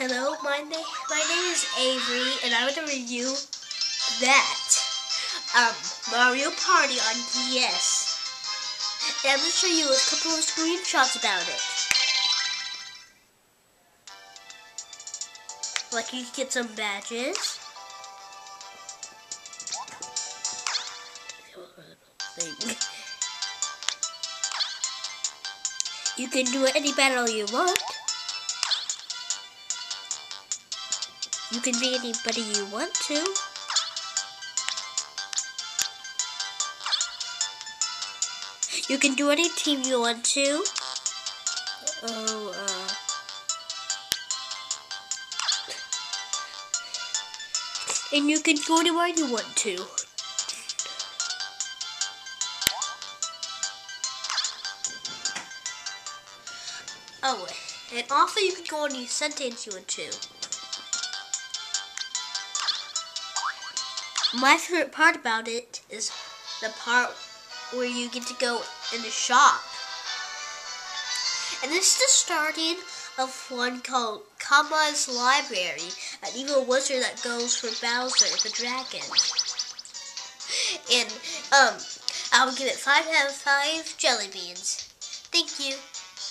Hello, my name my name is Avery, and I'm going to review that um, Mario Party on DS. And I'm gonna show you a couple of screenshots about it. Like you can get some badges. You can do any battle you want. You can be anybody you want to. You can do any team you want to. Oh, uh... And you can go anywhere you want to. Oh, and also you can go any sentence you want to. My favorite part about it is the part where you get to go in the shop. And this is the starting of one called Kamek's Library, an evil wizard that goes for Bowser the dragon. And um, I will give it five out of five jelly beans. Thank you.